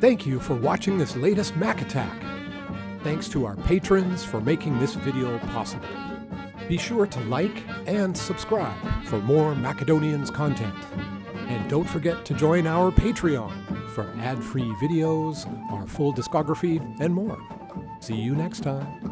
Thank you for watching this latest MaKaTaK. Thanks to our patrons for making this video possible. Be sure to like and subscribe for more Makedonians content. And don't forget to join our Patreon for ad free videos, our full discography, and more. See you next time.